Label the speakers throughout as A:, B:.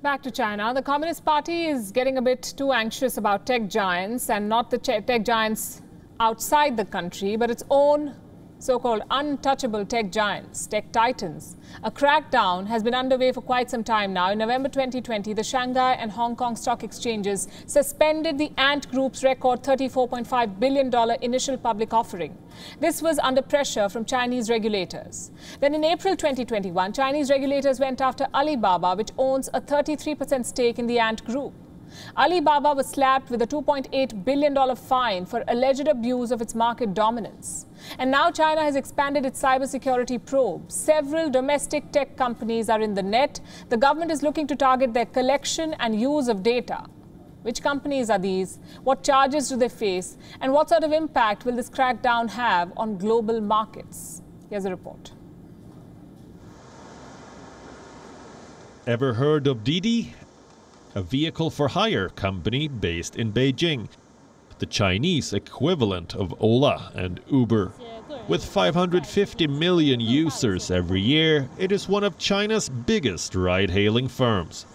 A: Back to China. The Communist Party is getting a bit too anxious about tech giants and not the tech giants outside the country, but its own so called untouchable tech giants, tech titans. A crackdown has been underway for quite some time now. In November 2020, the Shanghai and Hong Kong stock exchanges suspended the Ant Group's record $34.5 billion initial public offering. This was under pressure from Chinese regulators. Then in April 2021, Chinese regulators went after Alibaba, which owns a 33% stake in the Ant Group. Alibaba was slapped with a $2.8 billion fine for alleged abuse of its market dominance. And now China has expanded its cybersecurity probe. Several domestic tech companies are in the net. The government is looking to target their collection and use of data. Which companies are these? What charges do they face? And what sort of impact will this crackdown have on global markets? Here's a report.
B: Ever heard of Didi? A vehicle for hire company based in Beijing the Chinese equivalent of Ola and Uber. With 550 million users every year, it is one of China's biggest ride-hailing firms.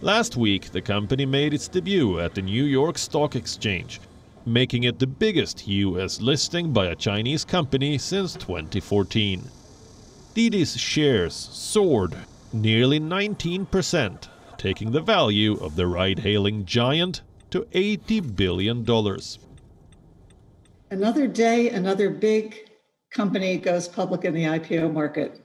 B: Last week, the company made its debut at the New York Stock Exchange, making it the biggest US listing by a Chinese company since 2014. Didi's shares soared nearly 19%, taking the value of the ride-hailing giant to $80 billion.
C: Another day, another big company goes public in the IPO market.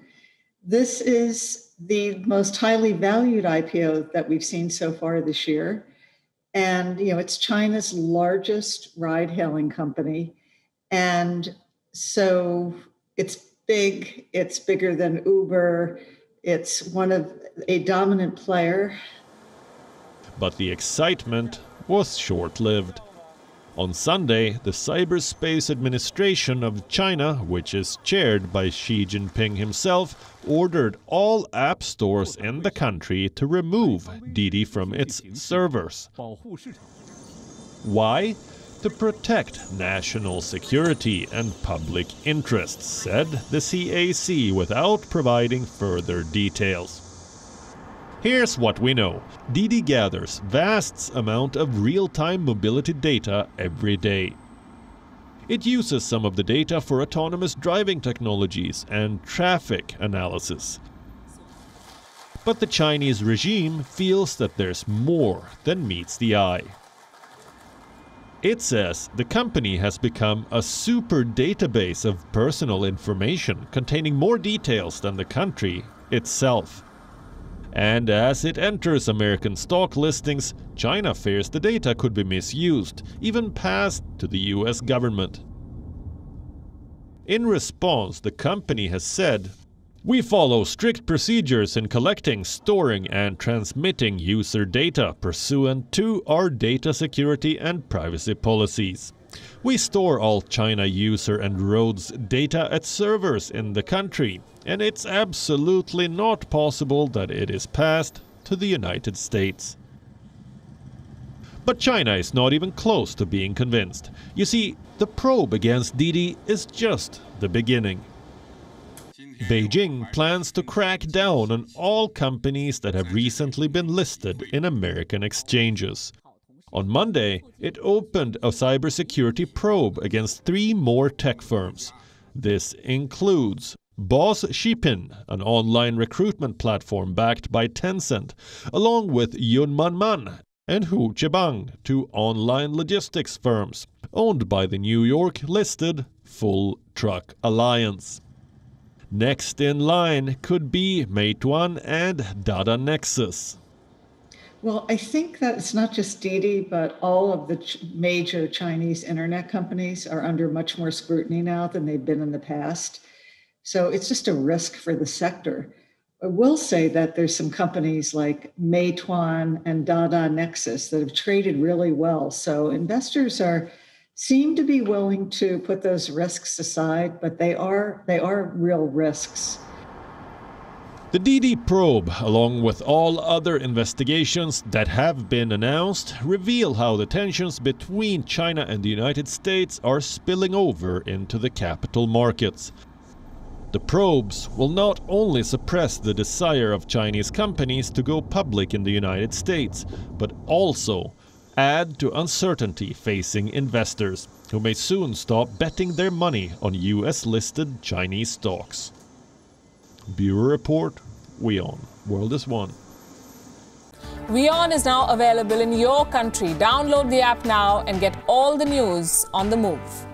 C: This is the most highly valued IPO that we've seen so far this year. And you know, it's China's largest ride-hailing company. And so it's big, it's bigger than Uber, it's one of a dominant player.
B: But the excitement was short-lived. On Sunday, the Cyberspace Administration of China, which is chaired by Xi Jinping himself, ordered all app stores in the country to remove Didi from its servers. Why? To protect national security and public interests, said the CAC without providing further details. Here's what we know. Didi gathers vast amount of real-time mobility data every day. It uses some of the data for autonomous driving technologies and traffic analysis. But the Chinese regime feels that there's more than meets the eye. It says the company has become a super database of personal information containing more details than the country itself. And as it enters American stock listings, China fears the data could be misused, even passed to the US government. In response, the company has said, We follow strict procedures in collecting, storing and transmitting user data pursuant to our data security and privacy policies. We store all China user and roads data at servers in the country, and it's absolutely not possible that it is passed to the United States. But China is not even close to being convinced. You see, the probe against Didi is just the beginning. Beijing plans to crack down on all companies that have recently been listed in American exchanges. On Monday, it opened a cybersecurity probe against three more tech firms. This includes Boss Zhipin, an online recruitment platform backed by Tencent, along with Yunmanman and Huochebang, two online logistics firms owned by the New York-listed Full Truck Alliance. Next in line could be Meituan and Dada Nexus.
C: Well, I think that it's not just Didi, but all of the ch- major Chinese internet companies are under much more scrutiny now than they've been in the past. So it's just a risk for the sector. I will say that there's some companies like Meituan and Dada Nexus that have traded really well. So investors are seem to be willing to put those risks aside, but they are they are real risks.
B: The Didi probe, along with all other investigations that have been announced, reveal how the tensions between China and the United States are spilling over into the capital markets. The probes will not only suppress the desire of Chinese companies to go public in the United States, but also add to uncertainty facing investors, who may soon stop betting their money on US listed Chinese stocks. Bureau Report, WION, World is One.
A: WION is now available in your country. Download the app now and get all the news on the move.